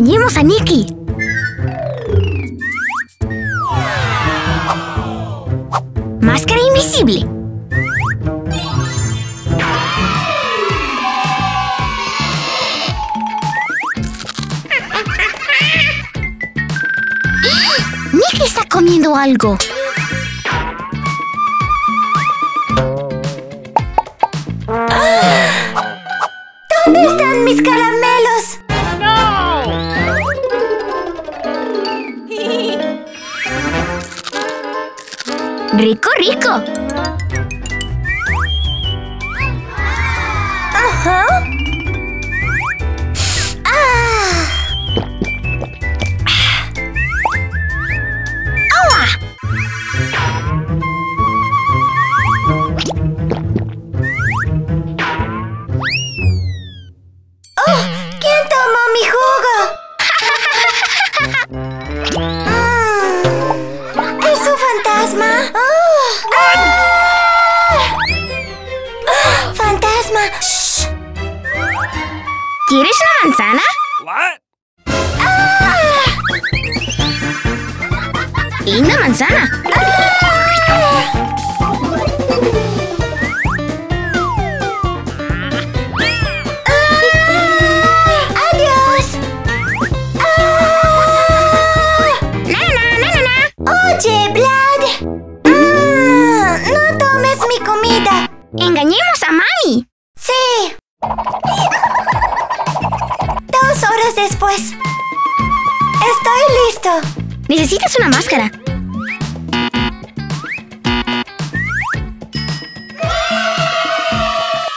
a Nikki. Máscara invisible. Nikki está comiendo algo. Rico, rico. Ajá. ¿Quieres una manzana? What? ¡Ah! Linda manzana. ¡Ah! ¡Adiós! ¡Ah! Oye, Vlad. Mm, no tomes mi comida. Engañemos a Mami. Sí. Horas después. Estoy listo. Necesitas una máscara.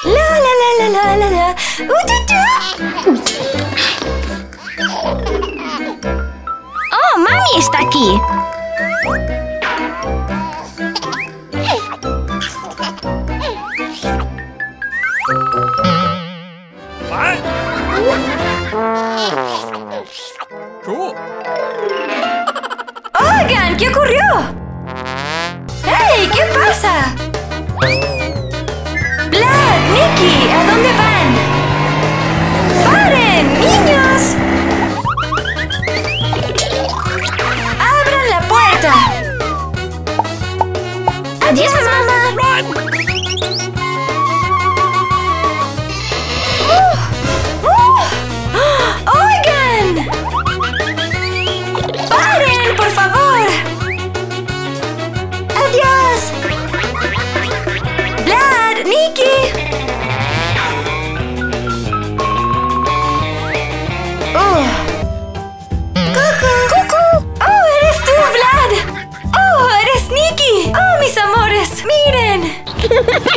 La la la la la la la. Uchuchu. Oh, Mami está aquí. What? Oigan, ¿qué ocurrió? ¡Hey! ¿Qué pasa? Vlad, Nicky, ¿a dónde van? ¡Paren, niños! ¡Abran la puerta! Adiós, mamá. Mickey! ¡Oh! Ah. ¡Cucu! ¡Cucu! ¡Oh, eres tú, Vlad! ¡Oh, eres Nicky! ¡Oh, mis amores! ¡Miren!